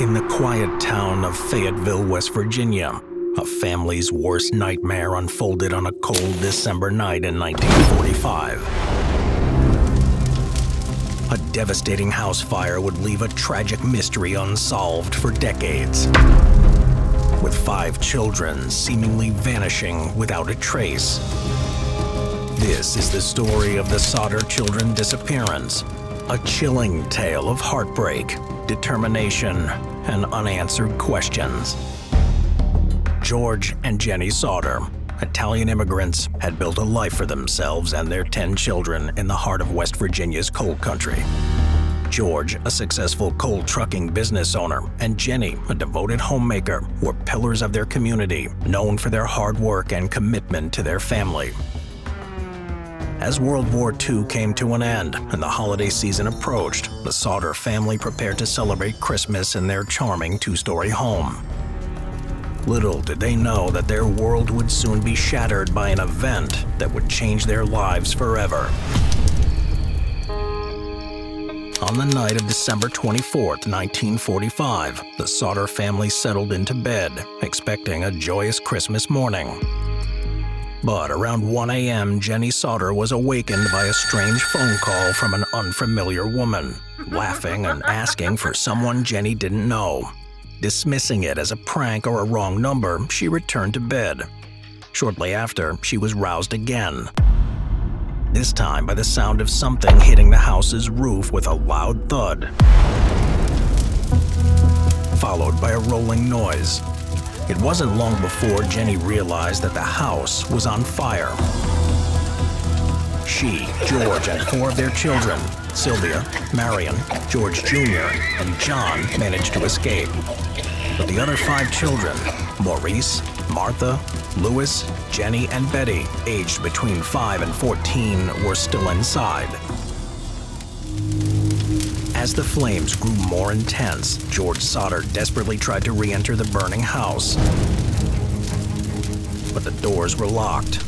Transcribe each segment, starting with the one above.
In the quiet town of Fayetteville, West Virginia, a family's worst nightmare unfolded on a cold December night in 1945. A devastating house fire would leave a tragic mystery unsolved for decades. With five children seemingly vanishing without a trace. This is the story of the Sodder children disappearance, a chilling tale of heartbreak, determination, and unanswered questions. George and Jennie Sodder, Italian immigrants, had built a life for themselves and their 10 children in the heart of West Virginia's coal country. George, a successful coal trucking business owner, and Jennie, a devoted homemaker, were pillars of their community, known for their hard work and commitment to their family. As World War II came to an end and the holiday season approached, the Sodder family prepared to celebrate Christmas in their charming two-story home. Little did they know that their world would soon be shattered by an event that would change their lives forever. On the night of December 24, 1945, the Sodder family settled into bed, expecting a joyous Christmas morning. But around 1 a.m., Jennie Sodder was awakened by a strange phone call from an unfamiliar woman, laughing and asking for someone Jennie didn't know. Dismissing it as a prank or a wrong number, she returned to bed. Shortly after, she was roused again. This time by the sound of something hitting the house's roof with a loud thud, followed by a rolling noise. It wasn't long before Jennie realized that the house was on fire. She, George, and four of their children, Sylvia, Marion, George Jr., and John, managed to escape. But the other five children, Maurice, Martha, Louis, Jenny, and Betty, aged between 5 and 14, were still inside. As the flames grew more intense, George Sodder desperately tried to re-enter the burning house. But the doors were locked,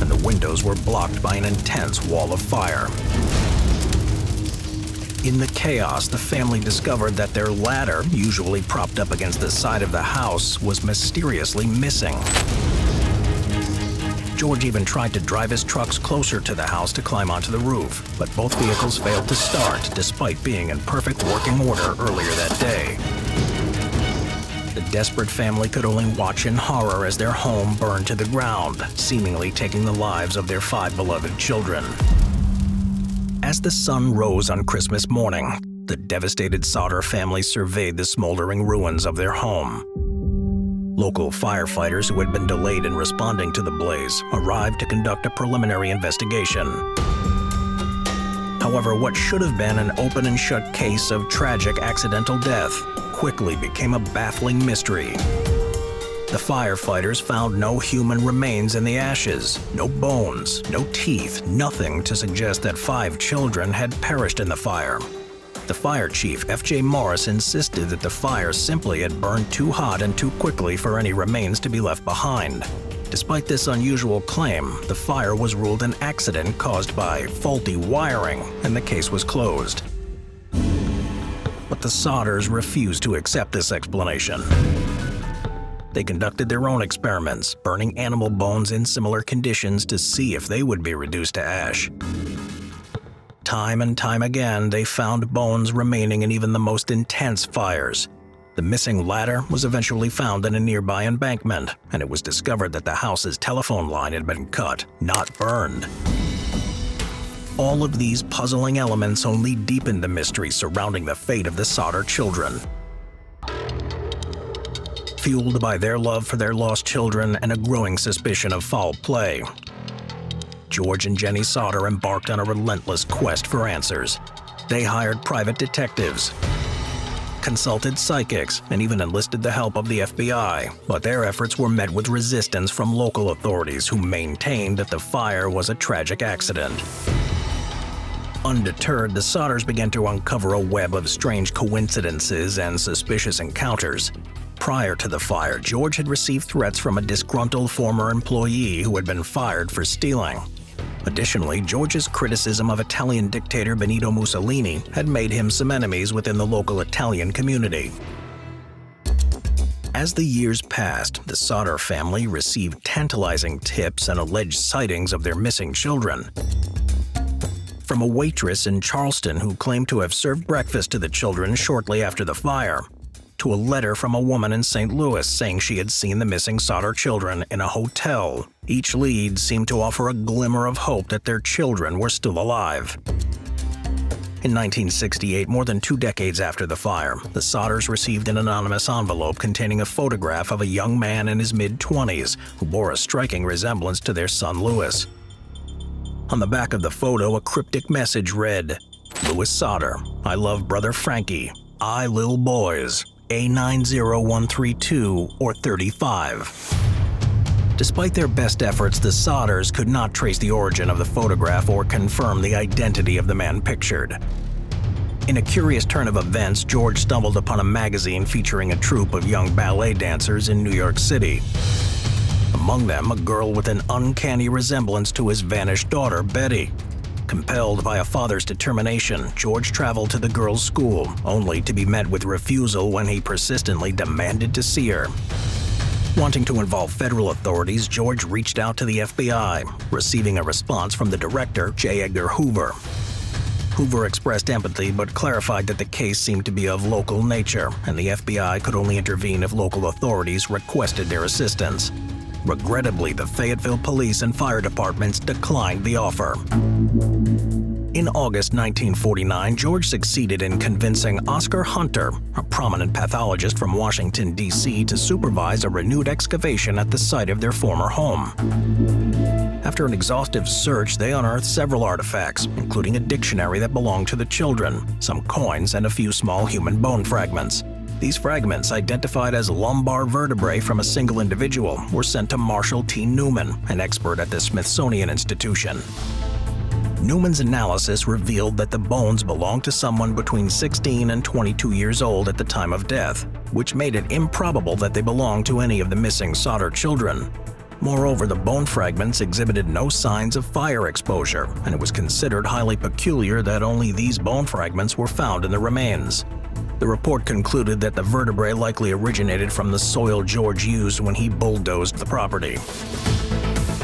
and the windows were blocked by an intense wall of fire. In the chaos, the family discovered that their ladder, usually propped up against the side of the house, was mysteriously missing. George even tried to drive his trucks closer to the house to climb onto the roof, but both vehicles failed to start despite being in perfect working order earlier that day. The desperate family could only watch in horror as their home burned to the ground, seemingly taking the lives of their five beloved children. As the sun rose on Christmas morning, the devastated Sodder family surveyed the smoldering ruins of their home. Local firefighters who had been delayed in responding to the blaze arrived to conduct a preliminary investigation. However, what should have been an open and shut case of tragic accidental death quickly became a baffling mystery. The firefighters found no human remains in the ashes, no bones, no teeth, nothing to suggest that five children had perished in the fire. The fire chief, F.J. Morris, insisted that the fire simply had burned too hot and too quickly for any remains to be left behind. Despite this unusual claim, the fire was ruled an accident caused by faulty wiring, and the case was closed. But the Sodders refused to accept this explanation. They conducted their own experiments, burning animal bones in similar conditions to see if they would be reduced to ash. Time and time again, they found bones remaining in even the most intense fires. The missing ladder was eventually found in a nearby embankment, and it was discovered that the house's telephone line had been cut, not burned. All of these puzzling elements only deepened the mystery surrounding the fate of the Sodder children. Fueled by their love for their lost children and a growing suspicion of foul play, George and Jennie Sodder embarked on a relentless quest for answers. They hired private detectives, consulted psychics, and even enlisted the help of the FBI, but their efforts were met with resistance from local authorities who maintained that the fire was a tragic accident. Undeterred, the Sodders began to uncover a web of strange coincidences and suspicious encounters. Prior to the fire, George had received threats from a disgruntled former employee who had been fired for stealing. Additionally, George's criticism of Italian dictator Benito Mussolini had made him some enemies within the local Italian community. As the years passed, the Sodder family received tantalizing tips and alleged sightings of their missing children. From a waitress in Charleston who claimed to have served breakfast to the children shortly after the fire, to a letter from a woman in St. Louis saying she had seen the missing Sodder children in a hotel. Each lead seemed to offer a glimmer of hope that their children were still alive. In 1968, more than two decades after the fire, the Sodders received an anonymous envelope containing a photograph of a young man in his mid-20s who bore a striking resemblance to their son Louis. On the back of the photo, a cryptic message read, Louis Sodder, I love brother Frankie, I lil boys, A90132 or 35. Despite their best efforts, the Sodders could not trace the origin of the photograph or confirm the identity of the man pictured. In a curious turn of events, George stumbled upon a magazine featuring a troupe of young ballet dancers in New York City. Among them, a girl with an uncanny resemblance to his vanished daughter, Betty. Compelled by a father's determination, George traveled to the girl's school, only to be met with refusal when he persistently demanded to see her. Wanting to involve federal authorities, George reached out to the FBI, receiving a response from the director, J. Edgar Hoover. Hoover expressed empathy but clarified that the case seemed to be of local nature, and the FBI could only intervene if local authorities requested their assistance. Regrettably, the Fayetteville Police and Fire Departments declined the offer. In August 1949, George succeeded in convincing Oscar Hunter, a prominent pathologist from Washington, D.C., to supervise a renewed excavation at the site of their former home. After an exhaustive search, they unearthed several artifacts, including a dictionary that belonged to the children, some coins, and a few small human bone fragments. These fragments, identified as lumbar vertebrae from a single individual, were sent to Marshall T. Newman, an expert at the Smithsonian Institution. Newman's analysis revealed that the bones belonged to someone between 16 and 22 years old at the time of death, which made it improbable that they belonged to any of the missing Sodder children. Moreover, the bone fragments exhibited no signs of fire exposure, and it was considered highly peculiar that only these bone fragments were found in the remains. The report concluded that the vertebrae likely originated from the soil George used when he bulldozed the property.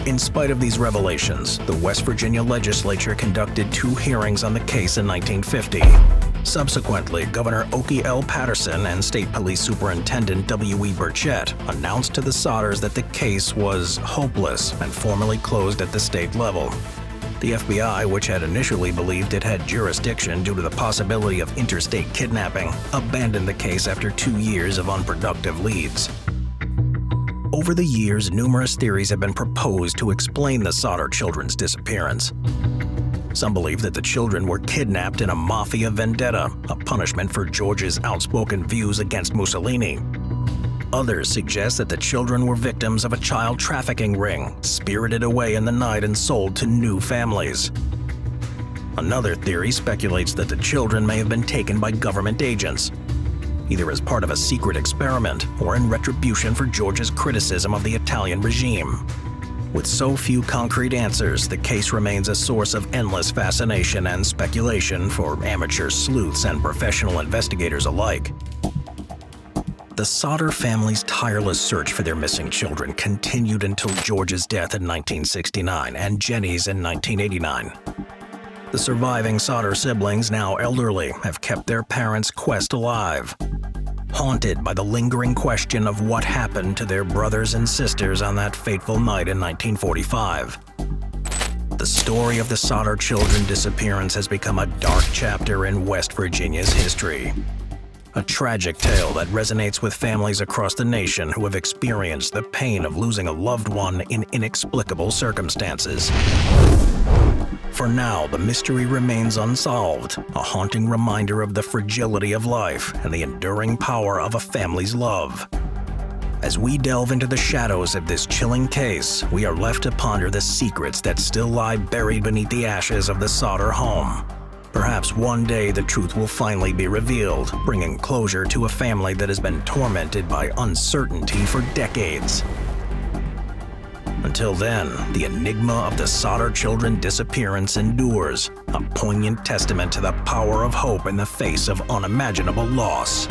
In spite of these revelations, the West Virginia legislature conducted two hearings on the case in 1950. Subsequently, Governor Okey L. Patterson and State Police Superintendent W. E. Burchett announced to the Sodders that the case was hopeless and formally closed at the state level. The FBI, which had initially believed it had jurisdiction due to the possibility of interstate kidnapping, abandoned the case after two years of unproductive leads. Over the years, numerous theories have been proposed to explain the Sodder children's disappearance. Some believe that the children were kidnapped in a mafia vendetta, a punishment for George's outspoken views against Mussolini. Others suggest that the children were victims of a child trafficking ring, spirited away in the night and sold to new families. Another theory speculates that the children may have been taken by government agents, either as part of a secret experiment or in retribution for George's criticism of the Italian regime. With so few concrete answers, the case remains a source of endless fascination and speculation for amateur sleuths and professional investigators alike. The Sodder family's tireless search for their missing children continued until George's death in 1969 and Jennie's in 1989. The surviving Sodder siblings, now elderly, have kept their parents' quest alive. Haunted by the lingering question of what happened to their brothers and sisters on that fateful night in 1945. The story of the Sodder children disappearance has become a dark chapter in West Virginia's history. A tragic tale that resonates with families across the nation who have experienced the pain of losing a loved one in inexplicable circumstances. For now, the mystery remains unsolved, a haunting reminder of the fragility of life and the enduring power of a family's love. As we delve into the shadows of this chilling case, we are left to ponder the secrets that still lie buried beneath the ashes of the Sodder home. Perhaps one day the truth will finally be revealed, bringing closure to a family that has been tormented by uncertainty for decades. Until then, the enigma of the Sodder children disappearance endures, a poignant testament to the power of hope in the face of unimaginable loss.